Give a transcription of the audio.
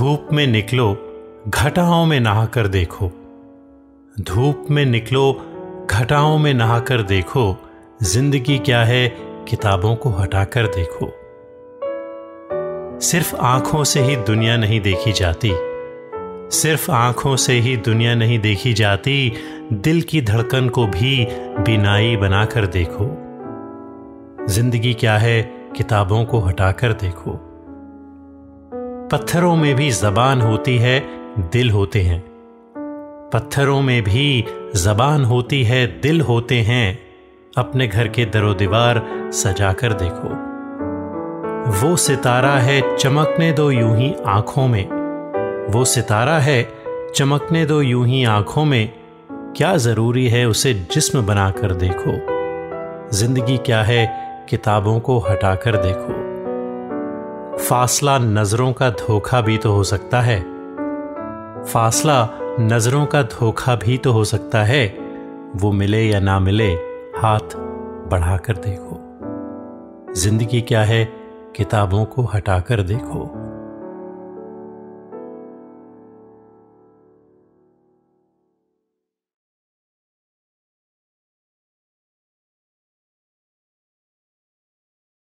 धूप में निकलो, घटाओं में नहाकर देखो। धूप में निकलो, घटाओं में नहाकर देखो। ज़िंदगी क्या है, किताबों को हटाकर देखो। सिर्फ़ आँखों से ही दुनिया नहीं देखी जाती। सिर्फ़ आँखों से ही दुनिया नहीं देखी जाती, दिल की धड़कन को भी बिनाई बनाकर देखो। ज़िंदगी क्या है, किताबों को हटाकर देखो। पत्थरों में भी जबान होती है, दिल होते हैं। पत्थरों में भी जबान होती है, दिल होते हैं। अपने घर के दरो दीवार सजा कर देखो। वो सितारा है, चमकने दो यूँ ही आँखों में। वो सितारा है, चमकने दो यूँ ही आँखों में। क्या ज़रूरी है उसे जिस्म बनाकर देखो। ज़िंदगी क्या है, किताबों को हटाकर देखो। फासला नज़रों का धोखा भी तो हो सकता है। फासला नज़रों का धोखा भी तो हो सकता है। वो मिले या ना मिले, हाथ बढ़ाकर देखो। ज़िंदगी क्या है? किताबों को हटाकर देखो।